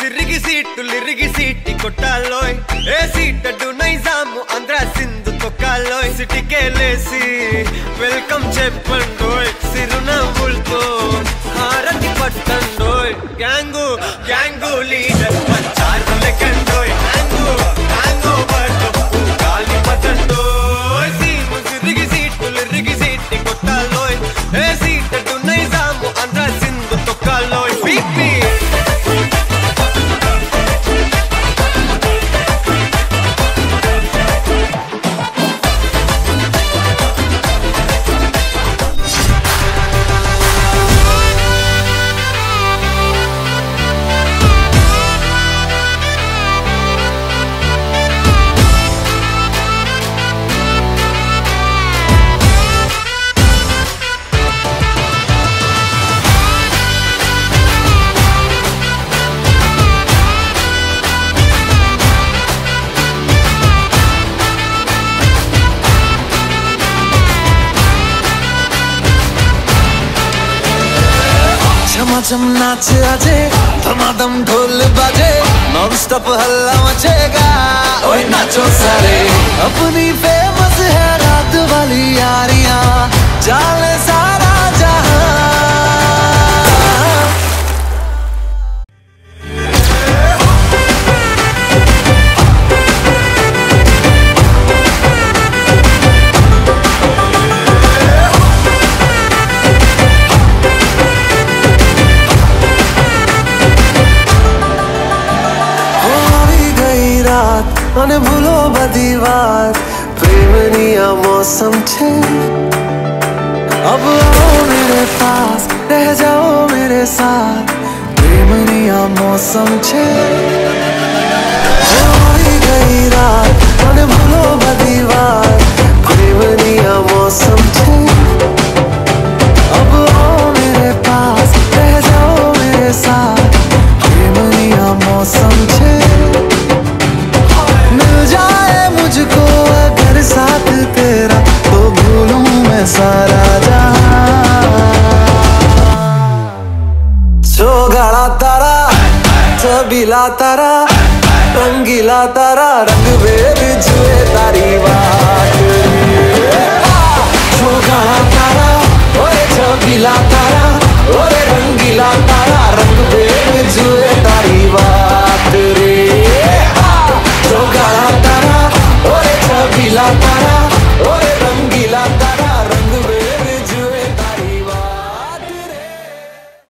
సిరిగి సీట్లు లిరిగి సీటి కొట్టాలోయ్ ఏ సీటడ్డు నైజాము ఆంధ్ర సింధు తొక్కాలోయ్ సిటికేలేసి వెల్కమ్ చెప్పండోయ్. సిరునవ్వులతో హారతి పట్టండోయ్. గ్యాంగు గ్యాంగు లీడర్ झमाझम नाच आजे धमाधम ढोल बाजे नॉन स्टॉप हल्ला मचेगा ओए नाचो सारे अपनी फ़ेमस है रात वाली यारियाँ गई रात, अने भूलो बदी वार। प्रेमनिया मौसम छे। अब आओ मेरे पास, रह जाओ मेरे साथ। प्रेमनिया मौसम छे। सारा जो गाड़ा तारा छबीला तारा, रंगीला तारा, रंग बेर जुए तारी बात। जो गाड़ा तारा, ओए छबीला तारा, ओए रंगीला तारा, रंग बेर जुए तारी बात रे। जो गाड़ा तारा, ओए छबीला तारा